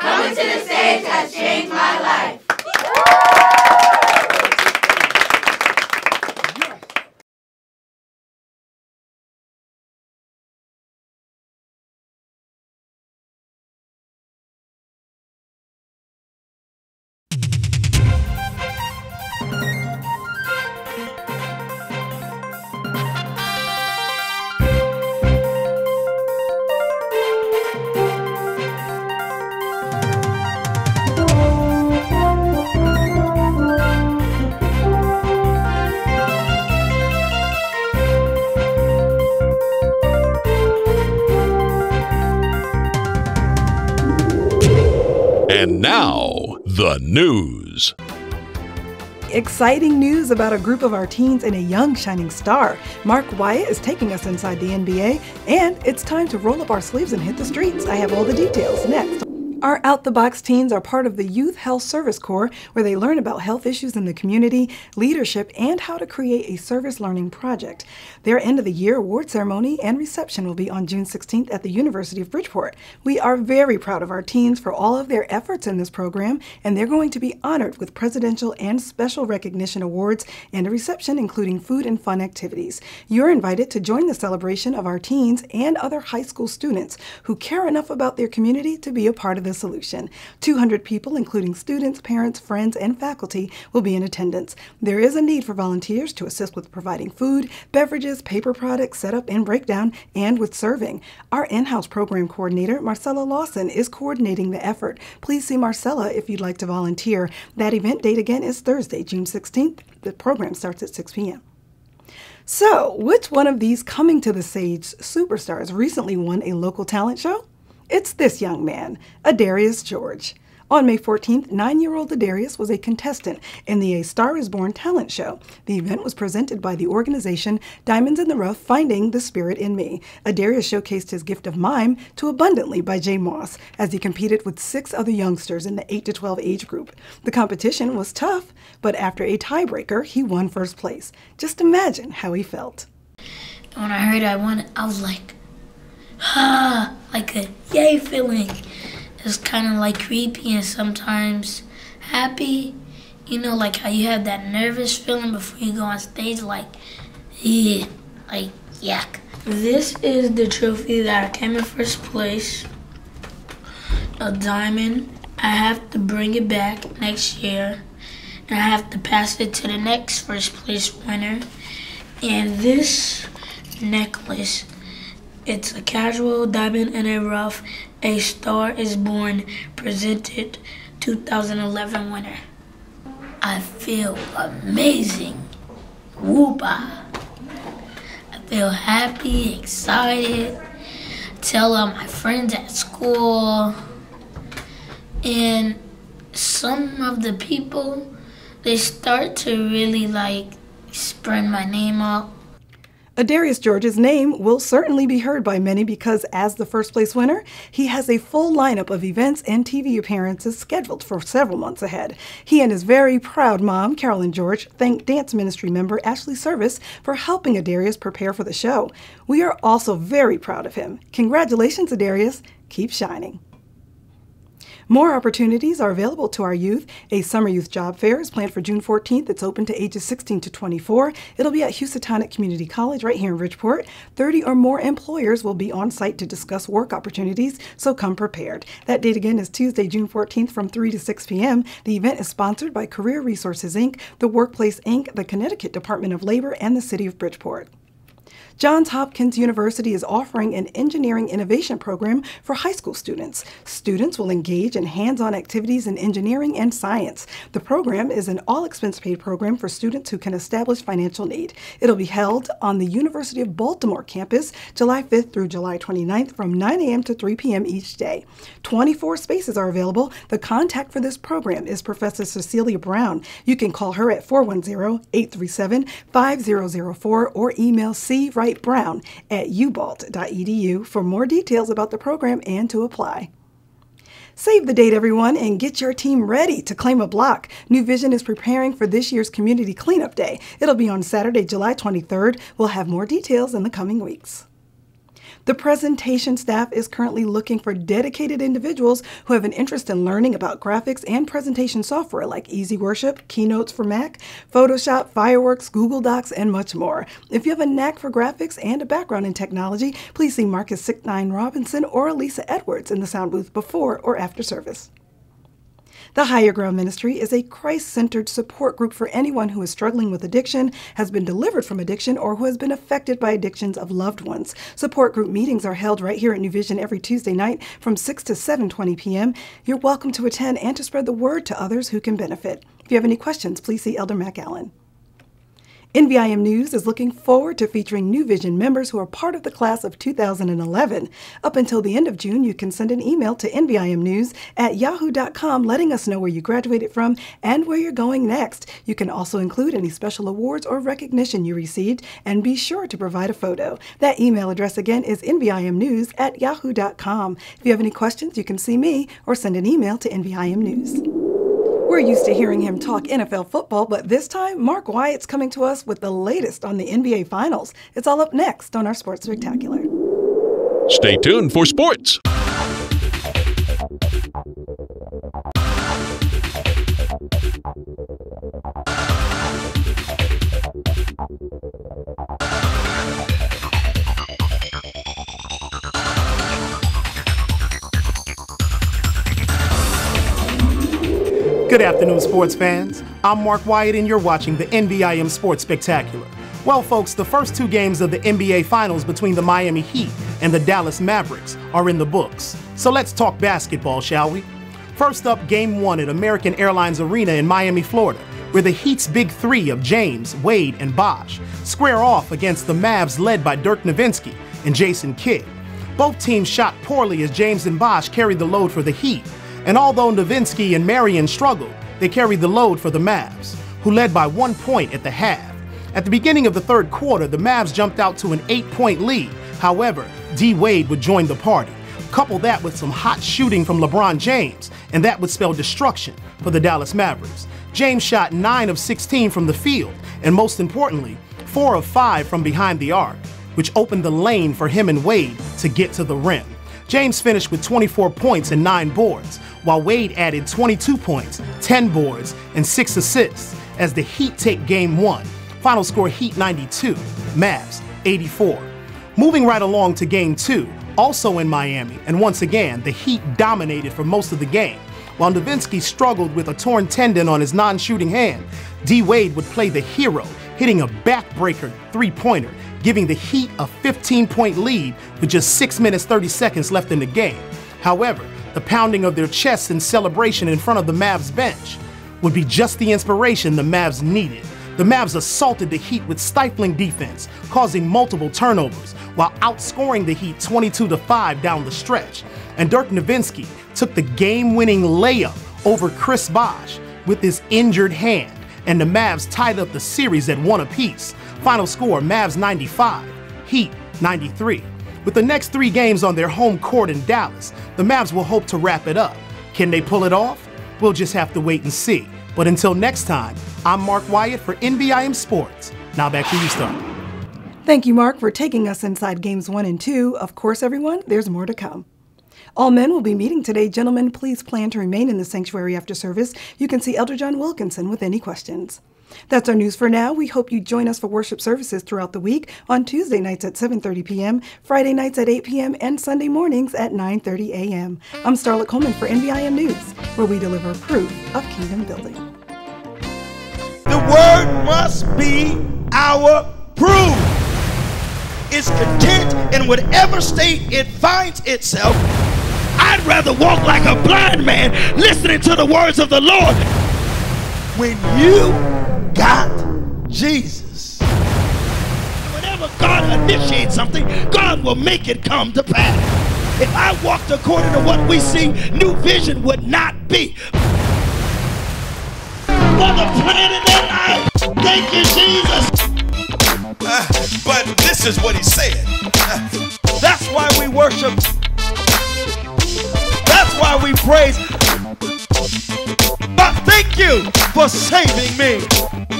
Coming to the stage has changed my life. And now, the news. Exciting news about a group of our teens and a young shining star. Mark Wyatt is taking us inside the NBA, and it's time to roll up our sleeves and hit the streets. I have all the details next. Our Out the Box teens are part of the Youth Health Service Corps, where they learn about health issues in the community, leadership, and how to create a service learning project. Their end of the year award ceremony and reception will be on June 16th at the University of Bridgeport. We are very proud of our teens for all of their efforts in this program, and they're going to be honored with presidential and special recognition awards and a reception including food and fun activities. You're invited to join the celebration of our teens and other high school students who care enough about their community to be a part of the solution. 200 people, including students, parents, friends, and faculty, will be in attendance. There is a need for volunteers to assist with providing food, beverages, paper products, setup and breakdown, and with serving. Our in house program coordinator, Marcella Lawson, is coordinating the effort. Please see Marcella if you'd like to volunteer. That event date again is Thursday, June 16th. The program starts at 6 p.m. So, which one of these coming to the stage superstars recently won a local talent show? It's this young man, Adarius George. On May 14th, nine year old Adarius was a contestant in the A Star is Born talent show. The event was presented by the organization Diamonds in the Rough Finding the Spirit in Me. Adarius showcased his gift of mime to Abundantly by J Moss as he competed with six other youngsters in the 8 to 12 age group. The competition was tough, but after a tiebreaker, he won first place. Just imagine how he felt. When I heard I won, I was like, ah, like a yay feeling. It's kind of like creepy and sometimes happy. You know, like how you have that nervous feeling before you go on stage, like, yeah, like, yuck. This is the trophy that I came in first place. A diamond. I have to bring it back next year. And I have to pass it to the next first place winner. And this necklace it's a casual diamond in a rough. A Star is Born presented 2011 winner. I feel amazing. Whoopa. I feel happy, excited. Tell all my friends at school. And some of the people, they start to really like spread my name out Adarius George's name will certainly be heard by many because, as the first place winner, he has a full lineup of events and TV appearances scheduled for several months ahead. He and his very proud mom, Carolyn George, thank dance ministry member Ashley Service for helping Adarius prepare for the show. We are also very proud of him. Congratulations, Adarius. Keep shining. More opportunities are available to our youth. A summer youth job fair is planned for June 14th. It's open to ages 16 to 24. It'll be at Housatonic Community College right here in Bridgeport. 30 or more employers will be on site to discuss work opportunities, so come prepared. That date again is Tuesday, June 14th from 3 to 6 p.m. The event is sponsored by Career Resources Inc., the Workplace Inc., the Connecticut Department of Labor, and the City of Bridgeport. Johns Hopkins University is offering an engineering innovation program for high school students. Students will engage in hands on activities in engineering and science. The program is an all expense paid program for students who can establish financial need. It'll be held on the University of Baltimore campus July 5th through July 29th from 9 a.m. to 3 p.m. each day. 24 spaces are available. The contact for this program is Professor Cecilia Brown. You can call her at 410 837 5004 or email C right Brown at ubalt.edu for more details about the program and to apply. Save the date, everyone, and get your team ready to claim a block. New Vision is preparing for this year's Community Cleanup Day. It'll be on Saturday, July 23rd. We'll have more details in the coming weeks. The presentation staff is currently looking for dedicated individuals who have an interest in learning about graphics and presentation software like Easy Worship, Keynotes for Mac, Photoshop, Fireworks, Google Docs, and much more. If you have a knack for graphics and a background in technology, please see Marcus Sicknine Robinson or Elisa Edwards in the sound booth before or after service. The Higher Ground Ministry is a Christ centered support group for anyone who is struggling with addiction, has been delivered from addiction, or who has been affected by addictions of loved ones. Support group meetings are held right here at New Vision every Tuesday night from 6 to 7:20 p.m. You're welcome to attend and to spread the word to others who can benefit. If you have any questions, please see Elder Mac Allen. NVIM News is looking forward to featuring New Vision members who are part of the class of 2011. Up until the end of June, you can send an email to nvimnews at yahoo.com letting us know where you graduated from and where you're going next. You can also include any special awards or recognition you received and be sure to provide a photo. That email address again is nvimnews at yahoo.com. If you have any questions, you can see me or send an email to NVIM News. We're used to hearing him talk NFL football, but this time, Mark Wyatt's coming to us with the latest on the NBA Finals. It's all up next on our Sports Spectacular. Stay tuned for sports. Good afternoon, sports fans. I'm Mark Wyatt, and you're watching the NVIM Sports Spectacular. Well, folks, the first two games of the NBA Finals between the Miami Heat and the Dallas Mavericks are in the books. So let's talk basketball, shall we? First up, Game 1 at American Airlines Arena in Miami, Florida, where the Heat's big three of James, Wade, and Bosh square off against the Mavs led by Dirk Nowitzki and Jason Kidd. Both teams shot poorly as James and Bosh carried the load for the Heat, and although Nowitzki and Marion struggled, they carried the load for the Mavs, who led by one point at the half. At the beginning of the third quarter, the Mavs jumped out to an eight point lead. However, D Wade would join the party. Couple that with some hot shooting from LeBron James, and that would spell destruction for the Dallas Mavericks. James shot 9 of 16 from the field, and most importantly, 4 of 5 from behind the arc, which opened the lane for him and Wade to get to the rim. James finished with 24 points and 9 boards, while Wade added 22 points, 10 boards, and 6 assists as the Heat take game 1. Final score Heat 92, Mavs 84. Moving right along to game 2, also in Miami, and once again, the Heat dominated for most of the game. While Nowitzki struggled with a torn tendon on his non shooting hand, D Wade would play the hero, hitting a backbreaker three pointer giving the Heat a 15 point lead with just 6 minutes 30 seconds left in the game. However, the pounding of their chests in celebration in front of the Mavs bench would be just the inspiration the Mavs needed. The Mavs assaulted the Heat with stifling defense, causing multiple turnovers, while outscoring the Heat 22 5 down the stretch. And Dirk Nowitzki took the game winning layup over Chris Bosh with his injured hand, and the Mavs tied up the series at one apiece. Final score Mavs 95, Heat 93. With the next three games on their home court in Dallas, the Mavs will hope to wrap it up. Can they pull it off? We'll just have to wait and see. But until next time, I'm Mark Wyatt for NVIM Sports. Now back to you, Star. Thank you, Mark, for taking us inside games one and two. Of course, everyone, there's more to come. All men will be meeting today. Gentlemen, please plan to remain in the sanctuary after service. You can see Elder John Wilkinson with any questions. That's our news for now. We hope you join us for worship services throughout the week on Tuesday nights at 7:30 p.m., Friday nights at 8 p.m., and Sunday mornings at 9:30 a.m. I'm Starlet Coleman for NVIM News, where we deliver proof of kingdom building. The word must be our proof. It's content in whatever state it finds itself. I'd rather walk like a blind man listening to the words of the Lord. When you Jesus. Whenever God initiates something, God will make it come to pass. If I walked according to what we see, New Vision would not be. For the planet and I, thank you, Jesus. Uh, but this is what he said. Uh, That's why we worship. That's why we praise. But thank you for saving me.